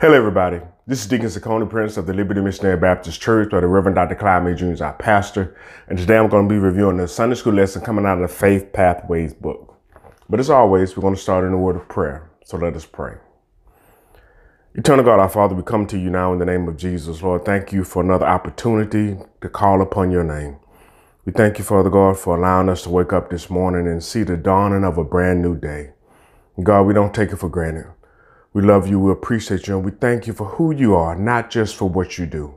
Hello, everybody. This is Deacon Cicone, Prince of the Liberty Missionary Baptist Church, where the Reverend Dr. Clyde May Jr. is our pastor. And today I'm going to be reviewing the Sunday school lesson coming out of the Faith Pathways book. But as always, we're going to start in a word of prayer. So let us pray. Eternal God, our Father, we come to you now in the name of Jesus. Lord, thank you for another opportunity to call upon your name. We thank you, Father God, for allowing us to wake up this morning and see the dawning of a brand new day. God, we don't take it for granted. We love you. We appreciate you. And we thank you for who you are, not just for what you do.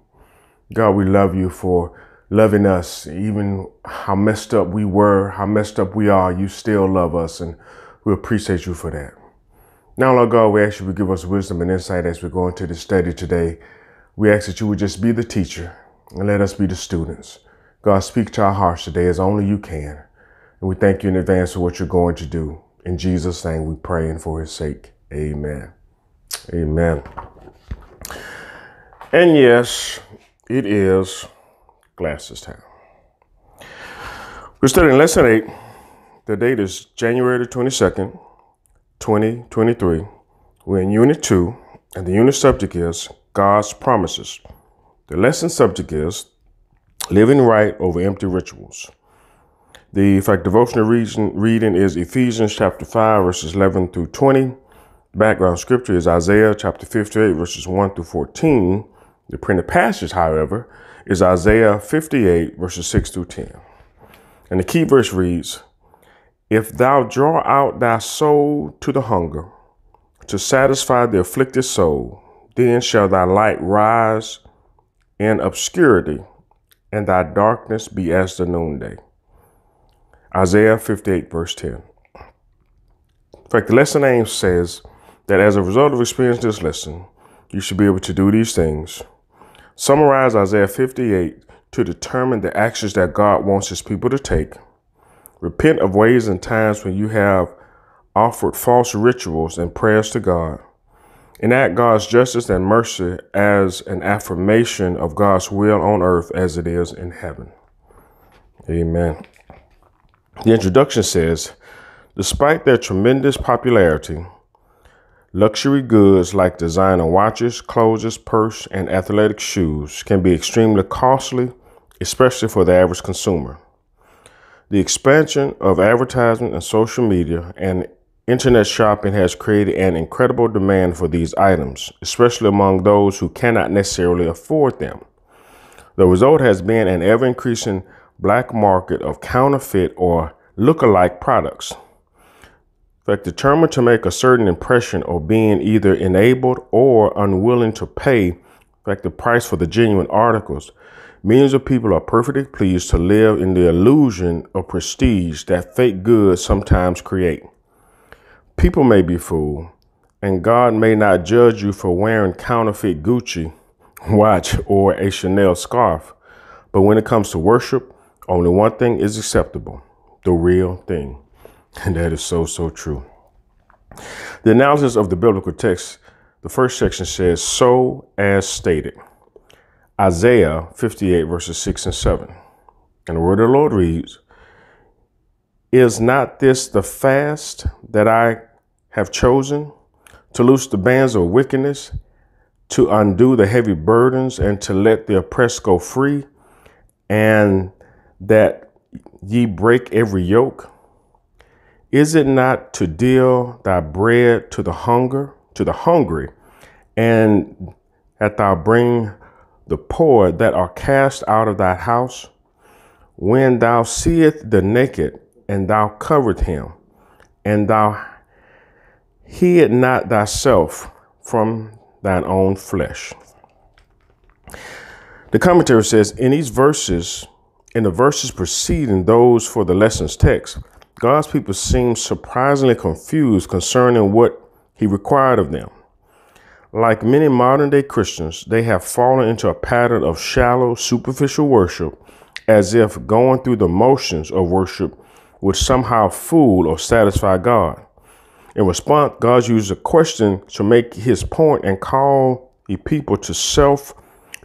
God, we love you for loving us, even how messed up we were, how messed up we are. You still love us. And we appreciate you for that. Now, Lord God, we ask you to give us wisdom and insight as we go into the study today. We ask that you would just be the teacher and let us be the students. God, speak to our hearts today as only you can. And we thank you in advance for what you're going to do. In Jesus' name we pray and for his sake. Amen. Amen. And yes, it is glasses time. We're studying lesson eight. The date is January the 22nd, 2023. We're in unit two, and the unit subject is God's promises. The lesson subject is living right over empty rituals. The fact devotional reading, reading is Ephesians chapter 5, verses 11 through 20. Background scripture is Isaiah chapter 58, verses 1 through 14. The printed passage, however, is Isaiah 58, verses 6 through 10. And the key verse reads If thou draw out thy soul to the hunger, to satisfy the afflicted soul, then shall thy light rise in obscurity, and thy darkness be as the noonday. Isaiah 58, verse 10. In fact, the lesson name says, that as a result of experiencing this lesson, you should be able to do these things. Summarize Isaiah 58 to determine the actions that God wants his people to take. Repent of ways and times when you have offered false rituals and prayers to God. Enact God's justice and mercy as an affirmation of God's will on earth as it is in heaven. Amen. The introduction says, despite their tremendous popularity, Luxury goods like designer watches, clothes, purse, and athletic shoes can be extremely costly, especially for the average consumer. The expansion of advertising and social media and internet shopping has created an incredible demand for these items, especially among those who cannot necessarily afford them. The result has been an ever increasing black market of counterfeit or look-alike products fact, determined to make a certain impression or being either enabled or unwilling to pay fact, the price for the genuine articles, millions of people are perfectly pleased to live in the illusion of prestige that fake goods sometimes create. People may be fooled, and God may not judge you for wearing counterfeit Gucci watch or a Chanel scarf. But when it comes to worship, only one thing is acceptable the real thing. And that is so, so true. The analysis of the biblical text, the first section says, so as stated. Isaiah 58, verses 6 and 7. And the word of the Lord reads, Is not this the fast that I have chosen to loose the bands of wickedness, to undo the heavy burdens, and to let the oppressed go free, and that ye break every yoke? Is it not to deal thy bread to the hunger, to the hungry, and that thou bring the poor that are cast out of thy house? When thou seest the naked, and thou covered him, and thou hid not thyself from thine own flesh. The commentary says, in these verses, in the verses preceding those for the lesson's text, God's people seem surprisingly confused concerning what he required of them. Like many modern day Christians, they have fallen into a pattern of shallow, superficial worship as if going through the motions of worship would somehow fool or satisfy God. In response, God used a question to make his point and call the people to self,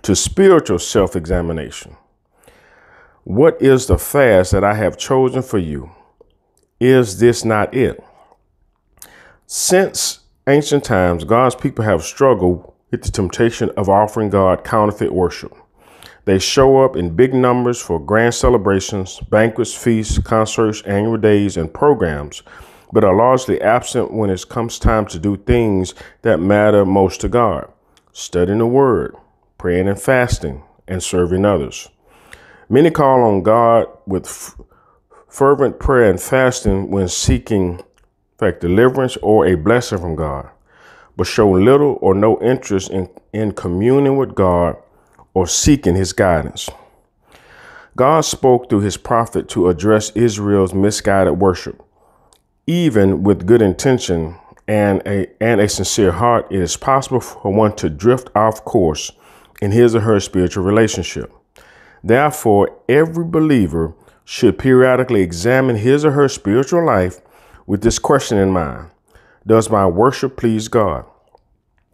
to spiritual self examination. What is the fast that I have chosen for you? Is this not it? Since ancient times, God's people have struggled with the temptation of offering God counterfeit worship. They show up in big numbers for grand celebrations, banquets, feasts, concerts, annual days, and programs, but are largely absent when it comes time to do things that matter most to God studying the Word, praying and fasting, and serving others. Many call on God with fervent prayer and fasting when seeking in fact, deliverance or a blessing from God, but show little or no interest in, in communing with God or seeking his guidance. God spoke through his prophet to address Israel's misguided worship. Even with good intention and a, and a sincere heart, it is possible for one to drift off course in his or her spiritual relationship. Therefore, every believer should periodically examine his or her spiritual life with this question in mind Does my worship please God?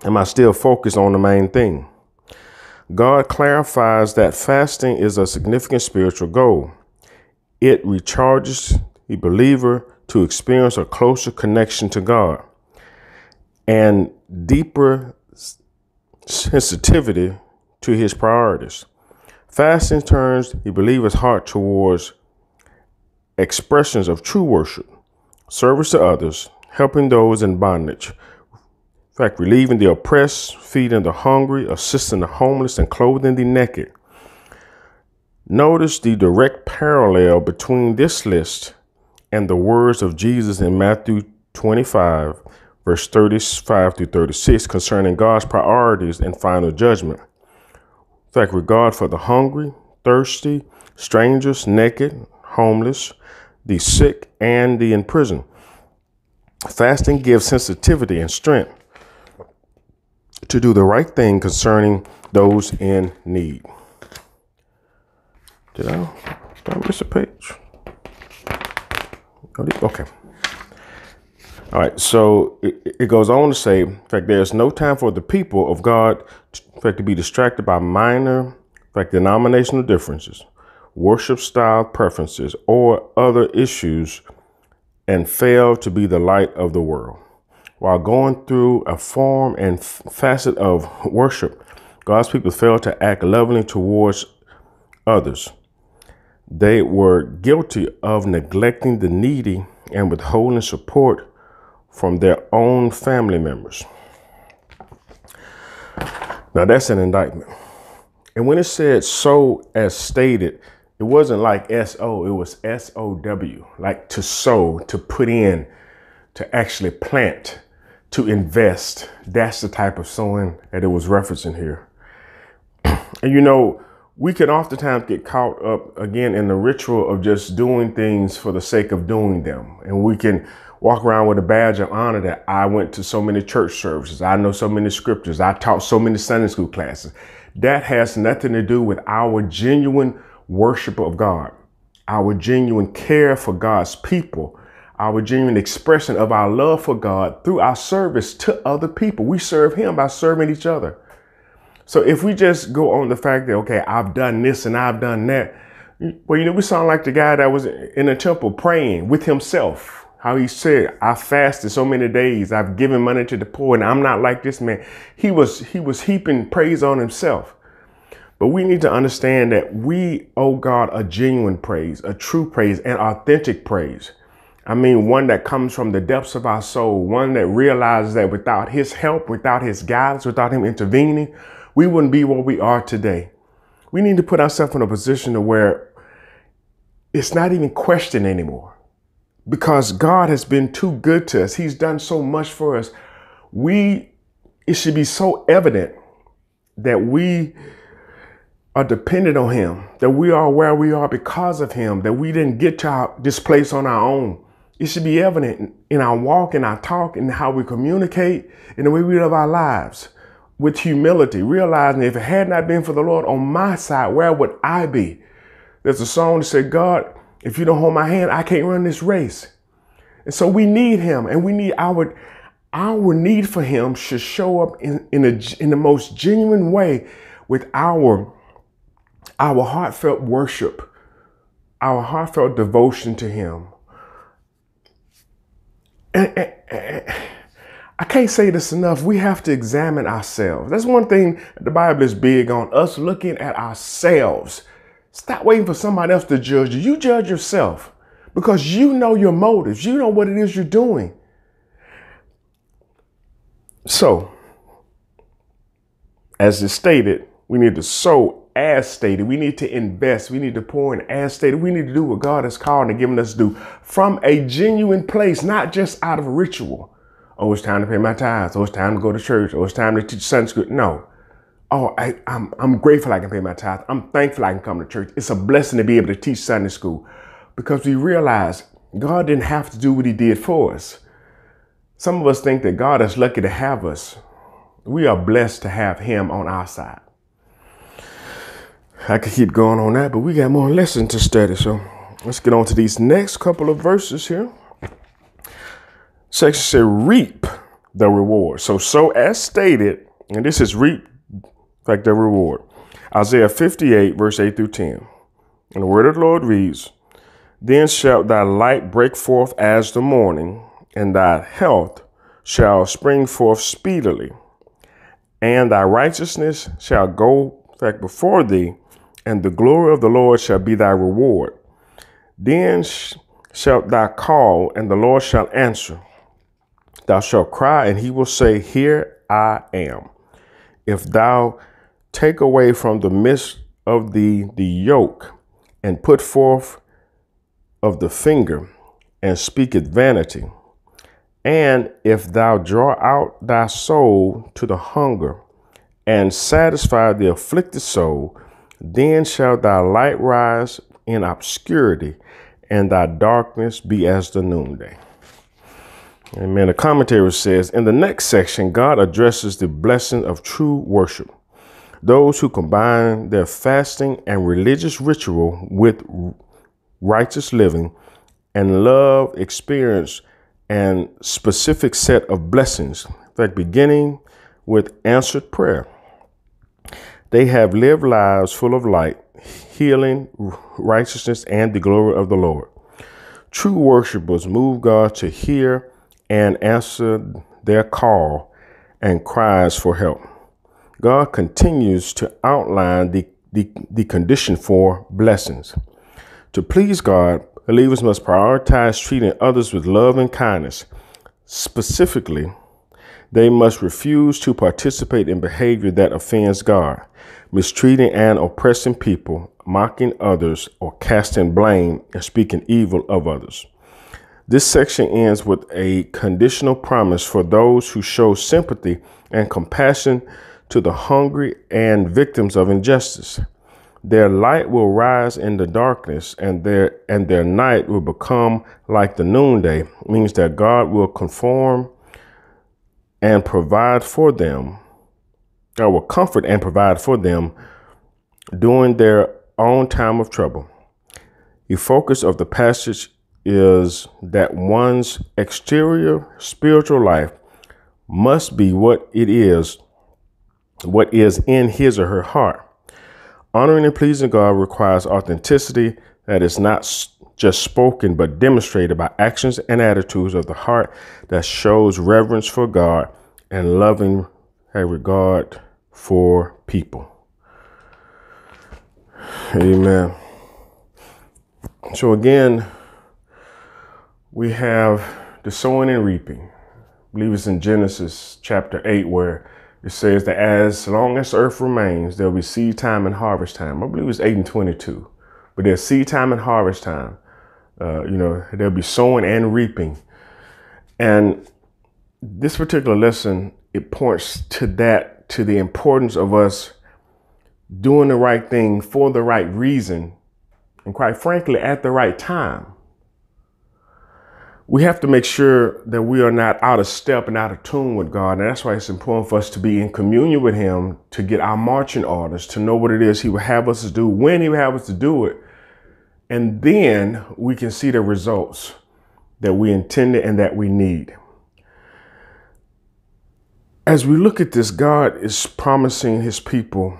Am I still focused on the main thing? God clarifies that fasting is a significant spiritual goal. It recharges the believer to experience a closer connection to God and deeper sensitivity to his priorities. Fasting turns the believer's heart towards expressions of true worship, service to others, helping those in bondage. In fact, relieving the oppressed, feeding the hungry, assisting the homeless, and clothing the naked. Notice the direct parallel between this list and the words of Jesus in Matthew 25, verse 35 through 36, concerning God's priorities and final judgment. Fact, regard for the hungry, thirsty, strangers, naked, homeless, the sick, and the in prison. Fasting gives sensitivity and strength to do the right thing concerning those in need. Did I, I miss a page? Okay. All right, so it, it, goes on to say, in fact, there's no time for the people of God, in fact, to be distracted by minor, in fact, denominational differences worship style preferences, or other issues and fail to be the light of the world. While going through a form and facet of worship, God's people failed to act lovingly towards others. They were guilty of neglecting the needy and withholding support from their own family members. Now that's an indictment. And when it said so as stated, it wasn't like S-O, it was S-O-W, like to sow, to put in, to actually plant, to invest. That's the type of sowing that it was referencing here. and you know, we can oftentimes get caught up again in the ritual of just doing things for the sake of doing them. And we can walk around with a badge of honor that I went to so many church services. I know so many scriptures. I taught so many Sunday school classes. That has nothing to do with our genuine worship of God, our genuine care for God's people, our genuine expression of our love for God through our service to other people. We serve Him by serving each other. So if we just go on the fact that, okay, I've done this and I've done that, well, you know, we sound like the guy that was in a temple praying with himself. How he said, I fasted so many days, I've given money to the poor, and I'm not like this man. He was he was heaping praise on himself. But we need to understand that we owe God a genuine praise, a true praise, and authentic praise. I mean, one that comes from the depths of our soul, one that realizes that without His help, without His guidance, without Him intervening, we wouldn't be where we are today. We need to put ourselves in a position to where it's not even questioned anymore because God has been too good to us. He's done so much for us. We, it should be so evident that we are dependent on him, that we are where we are because of him, that we didn't get to our, this place on our own. It should be evident in our walk, in our talk, in how we communicate, in the way we live our lives with humility, realizing if it had not been for the Lord on my side, where would I be? There's a song that said, God, if you don't hold my hand, I can't run this race. And so we need him and we need our, our need for him should show up in, in, a, in the most genuine way with our our heartfelt worship, our heartfelt devotion to Him. And, and, and I can't say this enough. We have to examine ourselves. That's one thing the Bible is big on us looking at ourselves. Stop waiting for somebody else to judge you. You judge yourself because you know your motives. You know what it is you're doing. So, as is stated, we need to sow as stated. We need to invest. We need to pour in as stated. We need to do what God has called and given us to do from a genuine place, not just out of ritual. Oh, it's time to pay my tithes. Oh, it's time to go to church. Oh, it's time to teach school. No. Oh, I, I'm, I'm grateful I can pay my tithe. I'm thankful I can come to church. It's a blessing to be able to teach Sunday school because we realize God didn't have to do what he did for us. Some of us think that God is lucky to have us. We are blessed to have him on our side. I could keep going on that, but we got more lessons to study. So let's get on to these next couple of verses here. Section said, reap the reward. So, so as stated, and this is reap like the reward. Isaiah 58, verse 8 through 10. And the word of the Lord reads, Then shall thy light break forth as the morning, and thy health shall spring forth speedily, and thy righteousness shall go back before thee, and the glory of the Lord shall be thy reward. Then sh- shalt thou call, and the Lord shall answer. Thou shalt cry, and he will say, Here I am. If thou take away from the midst of the, the yoke, and put forth of the finger, and speak it vanity, and if thou draw out thy soul to the hunger, and satisfy the afflicted soul, then shall thy light rise in obscurity, and thy darkness be as the noonday. Amen. The commentary says in the next section, God addresses the blessing of true worship. Those who combine their fasting and religious ritual with righteous living and love experience and specific set of blessings, like beginning with answered prayer. They have lived lives full of light, healing, righteousness, and the glory of the Lord. True worshipers move God to hear and answer their call and cries for help. God continues to outline the, the, the condition for blessings. To please God, believers must prioritize treating others with love and kindness. Specifically, they must refuse to participate in behavior that offends God mistreating and oppressing people, mocking others, or casting blame and speaking evil of others. This section ends with a conditional promise for those who show sympathy and compassion to the hungry and victims of injustice. Their light will rise in the darkness and their and their night will become like the noonday, means that God will conform and provide for them or will comfort and provide for them during their own time of trouble. The focus of the passage is that one's exterior spiritual life must be what it is, what is in his or her heart. Honoring and pleasing God requires authenticity that is not just spoken but demonstrated by actions and attitudes of the heart that shows reverence for God and loving a regard for people. Amen. So again, we have the sowing and reaping. I believe it's in Genesis chapter 8 where it says that as long as earth remains, there'll be seed time and harvest time. I believe it's 8 and 22. But there's seed time and harvest time. Uh, you know, there'll be sowing and reaping. And this particular lesson, it points to that to the importance of us doing the right thing for the right reason, and quite frankly, at the right time. We have to make sure that we are not out of step and out of tune with God. And that's why it's important for us to be in communion with Him, to get our marching orders, to know what it is He would have us to do, when He would have us to do it. And then we can see the results that we intended and that we need as we look at this, God is promising his people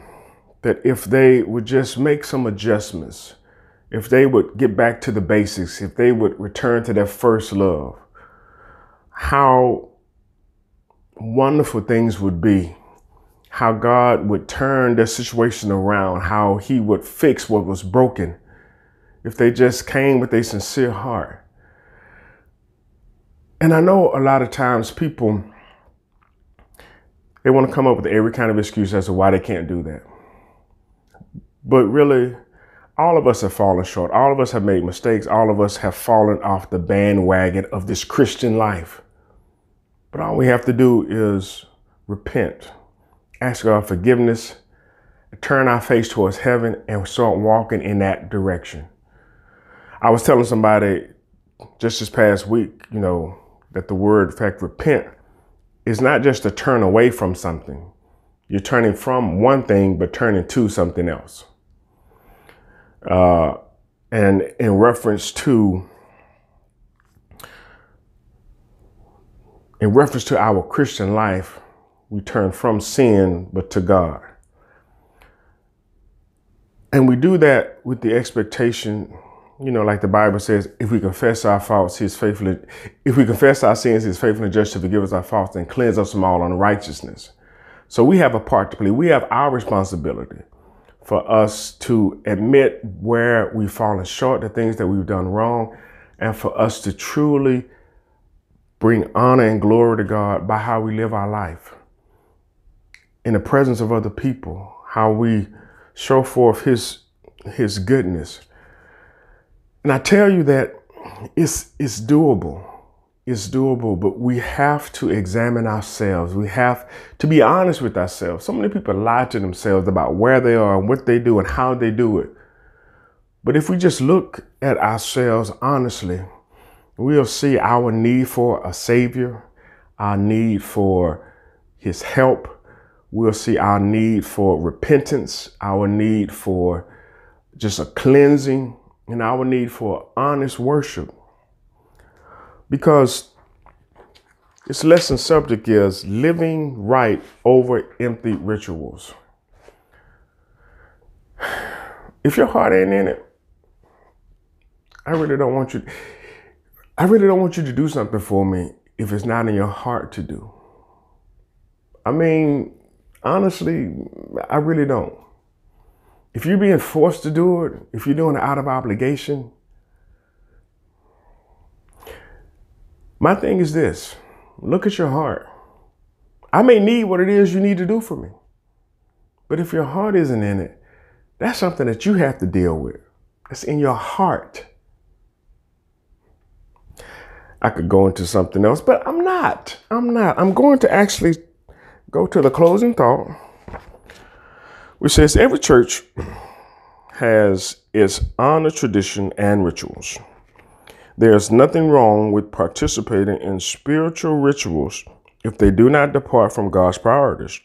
that if they would just make some adjustments, if they would get back to the basics, if they would return to their first love, how wonderful things would be. How God would turn their situation around, how He would fix what was broken if they just came with a sincere heart. And I know a lot of times people, they want to come up with every kind of excuse as to why they can't do that. But really, all of us have fallen short. All of us have made mistakes. All of us have fallen off the bandwagon of this Christian life. But all we have to do is repent, ask God forgiveness, turn our face towards heaven, and start walking in that direction. I was telling somebody just this past week, you know, that the word, in fact, repent is not just to turn away from something. You're turning from one thing, but turning to something else. Uh, and in reference to in reference to our Christian life, we turn from sin but to God. And we do that with the expectation, you know, like the Bible says, if we confess our faults, He's faithful. If we confess our sins, He's faithful and just to forgive us our faults and cleanse us from all unrighteousness. So we have a part to play. We have our responsibility for us to admit where we've fallen short, the things that we've done wrong, and for us to truly bring honor and glory to God by how we live our life in the presence of other people, how we show forth His His goodness. And I tell you that it's it's doable is doable, but we have to examine ourselves. We have to be honest with ourselves. So many people lie to themselves about where they are and what they do and how they do it. But if we just look at ourselves honestly, we'll see our need for a Savior, our need for His help. We'll see our need for repentance, our need for just a cleansing, and our need for honest worship because this lesson subject is living right over empty rituals. If your heart ain't in it, I really don't want you. I really don't want you to do something for me if it's not in your heart to do. I mean, honestly, I really don't. If you're being forced to do it, if you're doing it out of obligation, My thing is this look at your heart. I may need what it is you need to do for me. But if your heart isn't in it, that's something that you have to deal with. It's in your heart. I could go into something else, but I'm not. I'm not. I'm going to actually go to the closing thought, which says every church has its honor, tradition, and rituals. There's nothing wrong with participating in spiritual rituals if they do not depart from God's priorities.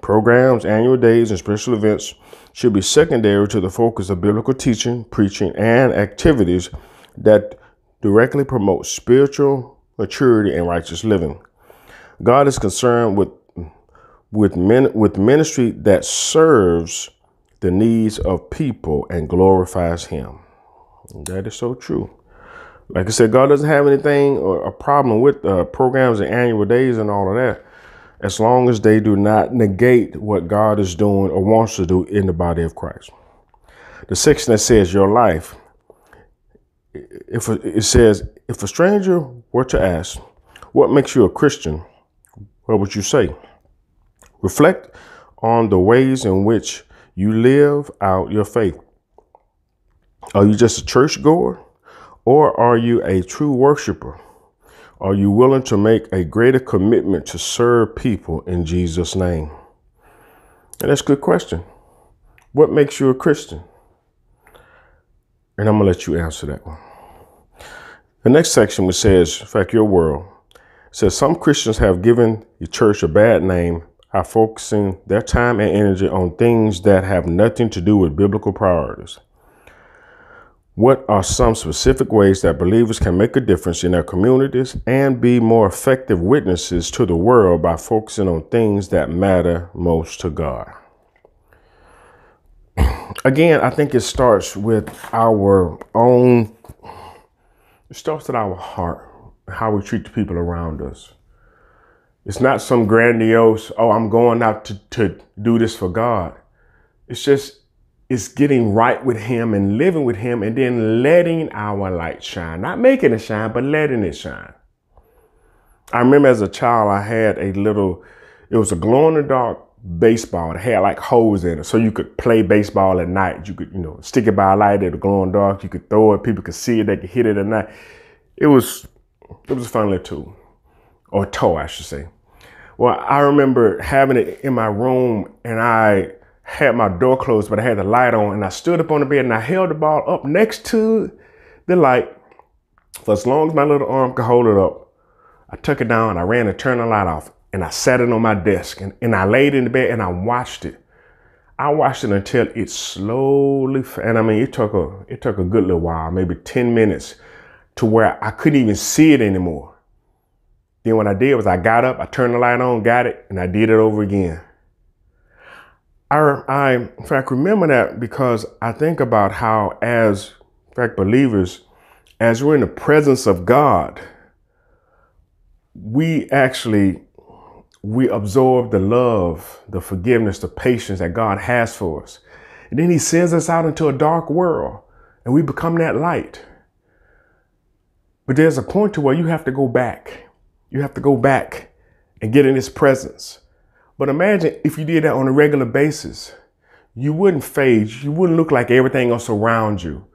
Programs, annual days, and special events should be secondary to the focus of biblical teaching, preaching, and activities that directly promote spiritual maturity and righteous living. God is concerned with with with ministry that serves the needs of people and glorifies Him. That is so true. Like I said, God doesn't have anything or a problem with uh, programs and annual days and all of that, as long as they do not negate what God is doing or wants to do in the body of Christ. The section that says your life, if it says, if a stranger were to ask, what makes you a Christian? What would you say? Reflect on the ways in which you live out your faith. Are you just a churchgoer? Or are you a true worshiper? Are you willing to make a greater commitment to serve people in Jesus' name? And that's a good question. What makes you a Christian? And I'm going to let you answer that one. The next section, which says, in fact, your world, says some Christians have given the church a bad name by focusing their time and energy on things that have nothing to do with biblical priorities. What are some specific ways that believers can make a difference in their communities and be more effective witnesses to the world by focusing on things that matter most to God? Again, I think it starts with our own, it starts with our heart, how we treat the people around us. It's not some grandiose, oh, I'm going out to, to do this for God. It's just, it's getting right with Him and living with Him and then letting our light shine. Not making it shine, but letting it shine. I remember as a child, I had a little, it was a glow in the dark baseball. It had like holes in it. So you could play baseball at night. You could, you know, stick it by a light, it would glow in the dark. You could throw it, people could see it, they could hit it at night. It was, it was a fun little tool. Or toy, I should say. Well, I remember having it in my room and I had my door closed, but I had the light on and I stood up on the bed and I held the ball up next to the light for as long as my little arm could hold it up. I took it down, and I ran and turned the light off, and I sat it on my desk and, and I laid in the bed and I watched it. I watched it until it slowly, and I mean, it took a, it took a good little while, maybe 10 minutes to where I couldn't even see it anymore. Then what I did was I got up, I turned the light on, got it, and I did it over again. I, I, in fact, remember that because I think about how, as, in fact, believers, as we're in the presence of God, we actually we absorb the love, the forgiveness, the patience that God has for us. And then he sends us out into a dark world and we become that light. But there's a point to where you have to go back. You have to go back and get in his presence. But imagine if you did that on a regular basis, you wouldn't fade. You wouldn't look like everything else around you.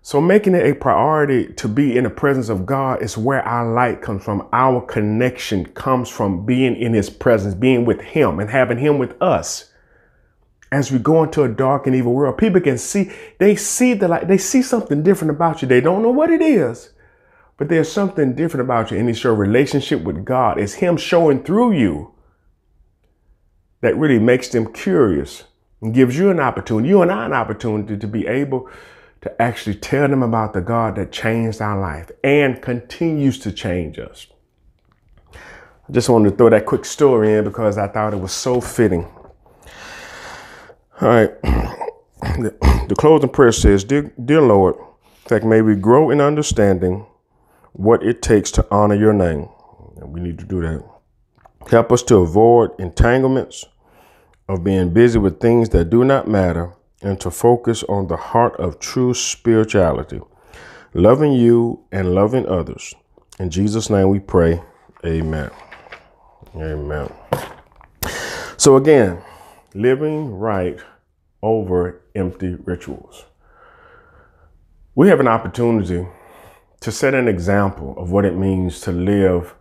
So making it a priority to be in the presence of God is where our light comes from. Our connection comes from being in his presence, being with him and having him with us. As we go into a dark and evil world, people can see, they see the light, they see something different about you. They don't know what it is, but there's something different about you. And it's your relationship with God. It's him showing through you that really makes them curious and gives you an opportunity, you and I an opportunity to be able to actually tell them about the God that changed our life and continues to change us. I just wanted to throw that quick story in because I thought it was so fitting. All right. The, the closing prayer says, Dear, dear Lord, that may we grow in understanding what it takes to honor your name. And we need to do that. Help us to avoid entanglements of being busy with things that do not matter and to focus on the heart of true spirituality, loving you and loving others. In Jesus' name we pray. Amen. Amen. So, again, living right over empty rituals. We have an opportunity to set an example of what it means to live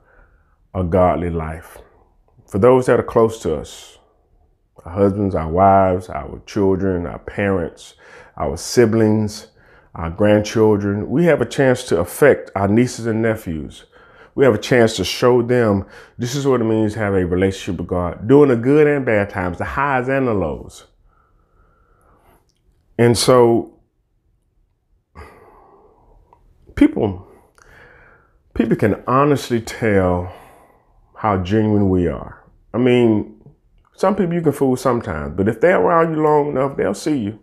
a godly life. For those that are close to us, our husbands, our wives, our children, our parents, our siblings, our grandchildren. We have a chance to affect our nieces and nephews. We have a chance to show them this is what it means to have a relationship with God, during the good and bad times, the highs and the lows. And so people people can honestly tell how genuine we are. I mean, some people you can fool sometimes, but if they're around you long enough, they'll see you.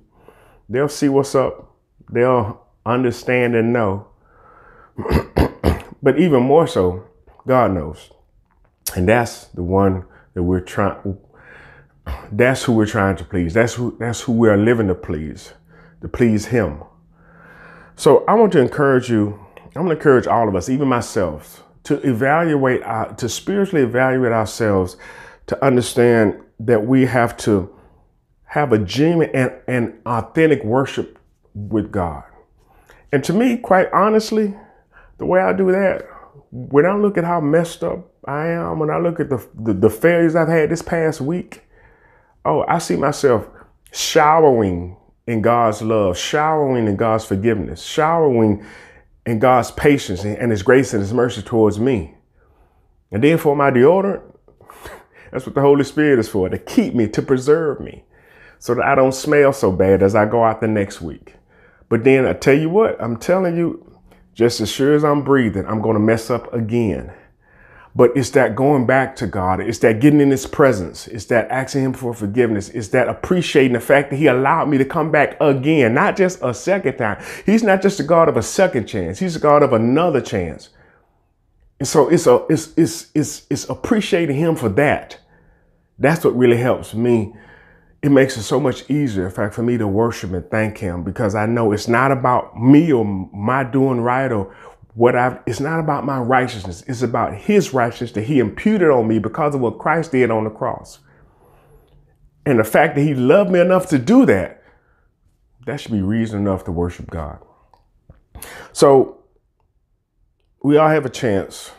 They'll see what's up. They'll understand and know. but even more so, God knows. And that's the one that we're trying that's who we're trying to please. That's who that's who we are living to please, to please him. So I want to encourage you, I'm going to encourage all of us, even myself, to evaluate, our, to spiritually evaluate ourselves, to understand that we have to have a genuine and, and authentic worship with God. And to me, quite honestly, the way I do that, when I look at how messed up I am, when I look at the, the, the failures I've had this past week, oh, I see myself showering in God's love, showering in God's forgiveness, showering in God's patience and His grace and His mercy towards me. And then for my deodorant, that's what the Holy Spirit is for, to keep me, to preserve me, so that I don't smell so bad as I go out the next week. But then I tell you what, I'm telling you, just as sure as I'm breathing, I'm going to mess up again. But it's that going back to God. It's that getting in his presence. It's that asking him for forgiveness. It's that appreciating the fact that he allowed me to come back again, not just a second time. He's not just a God of a second chance. He's a God of another chance. And so it's a it's it's it's it's appreciating him for that. That's what really helps me. It makes it so much easier, in fact, for me to worship and thank him because I know it's not about me or my doing right or what I've, it's not about my righteousness. It's about his righteousness that he imputed on me because of what Christ did on the cross. And the fact that he loved me enough to do that, that should be reason enough to worship God. So we all have a chance,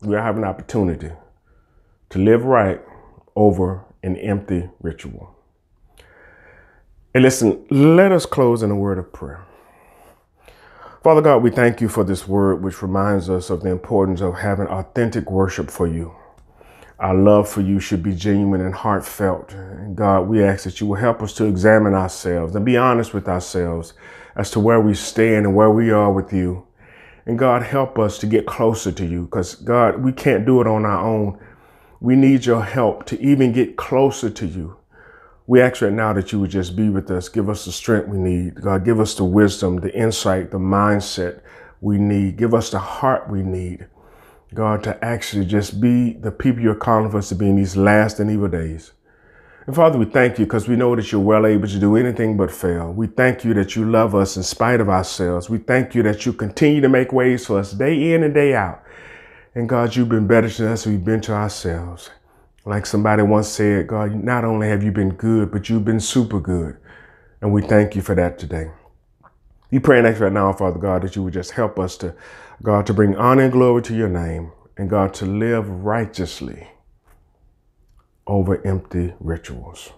we all have an opportunity to live right over an empty ritual. And listen, let us close in a word of prayer. Father God, we thank you for this word, which reminds us of the importance of having authentic worship for you. Our love for you should be genuine and heartfelt. And God, we ask that you will help us to examine ourselves and be honest with ourselves as to where we stand and where we are with you. And God, help us to get closer to you because God, we can't do it on our own. We need your help to even get closer to you. We ask right now that you would just be with us, give us the strength we need. God, give us the wisdom, the insight, the mindset we need. Give us the heart we need. God, to actually just be the people you're calling for us to be in these last and evil days. And Father, we thank you because we know that you're well able to do anything but fail. We thank you that you love us in spite of ourselves. We thank you that you continue to make ways for us day in and day out. And God, you've been better to us than we've been to ourselves. Like somebody once said, God, not only have you been good, but you've been super good. And we thank you for that today. We pray next right now, Father God, that you would just help us to God, to bring honor and glory to your name, and God, to live righteously over empty rituals.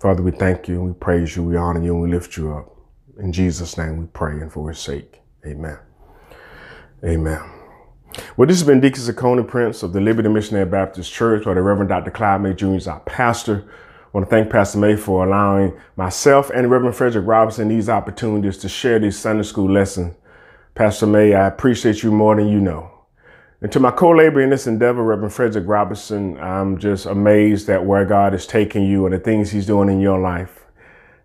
Father, we thank you, we praise you, we honor you, and we lift you up. In Jesus' name we pray, and for his sake, amen. Amen. Well, this has been Deacon Cicone Prince of the Liberty Missionary Baptist Church, where the Reverend Dr. Clyde May Jr. is our pastor. I want to thank Pastor May for allowing myself and Reverend Frederick Robinson these opportunities to share these Sunday school lessons Pastor May, I appreciate you more than you know. And to my co-laborer in this endeavor, Reverend Frederick Robinson, I'm just amazed at where God is taking you and the things he's doing in your life.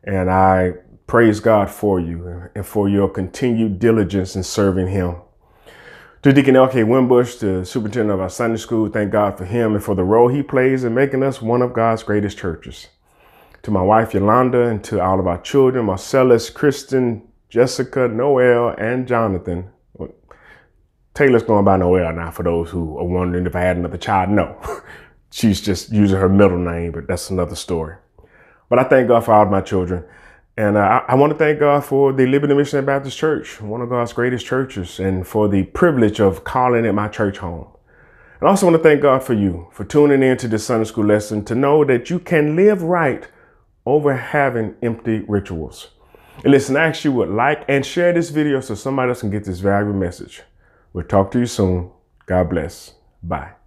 And I praise God for you and for your continued diligence in serving him. To Deacon L.K. Wimbush, the superintendent of our Sunday school, thank God for him and for the role he plays in making us one of God's greatest churches. To my wife Yolanda and to all of our children, Marcellus, Kristen, Jessica, Noel, and Jonathan. Taylor's going by Noel now for those who are wondering if I had another child. No, she's just using her middle name, but that's another story. But I thank God for all of my children. And uh, I, I want to thank God for the Liberty Missionary Baptist Church, one of God's greatest churches, and for the privilege of calling it my church home. And I also want to thank God for you for tuning in to this Sunday school lesson to know that you can live right over having empty rituals. And listen, I you would like and share this video so somebody else can get this valuable message. We'll talk to you soon. God bless. Bye.